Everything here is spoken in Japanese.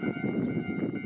フフフフ。